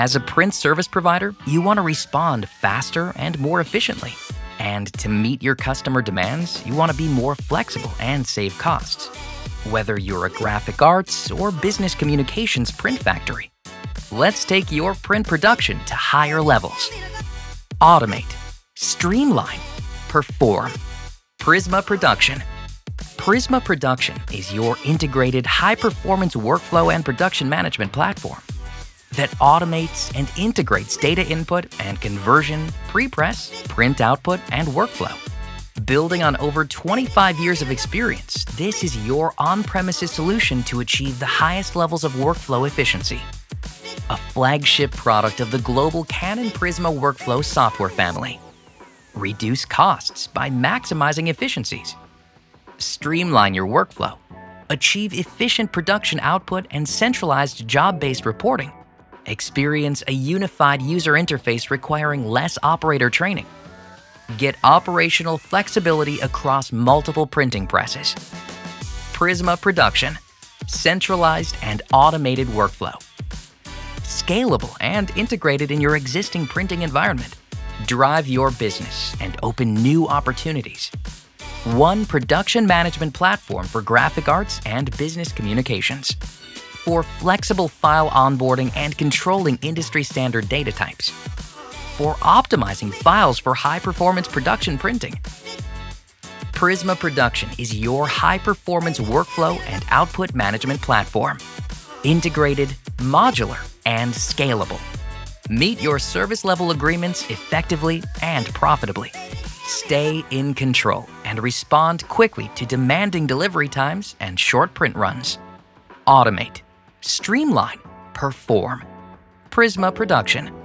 As a print service provider, you want to respond faster and more efficiently. And to meet your customer demands, you want to be more flexible and save costs. Whether you're a graphic arts or business communications print factory, let's take your print production to higher levels. Automate, streamline, perform. Prisma Production. Prisma Production is your integrated high performance workflow and production management platform that automates and integrates data input and conversion, prepress, print output, and workflow. Building on over 25 years of experience, this is your on premises solution to achieve the highest levels of workflow efficiency. A flagship product of the global Canon Prisma workflow software family. Reduce costs by maximizing efficiencies. Streamline your workflow. Achieve efficient production output and centralized job based reporting Experience a unified user interface requiring less operator training. Get operational flexibility across multiple printing presses. Prisma Production, centralized and automated workflow. Scalable and integrated in your existing printing environment. Drive your business and open new opportunities. One production management platform for graphic arts and business communications for flexible file onboarding and controlling industry standard data types, for optimizing files for high performance production printing. Prisma Production is your high performance workflow and output management platform. Integrated, modular, and scalable. Meet your service level agreements effectively and profitably. Stay in control and respond quickly to demanding delivery times and short print runs. Automate streamline, perform. Prisma Production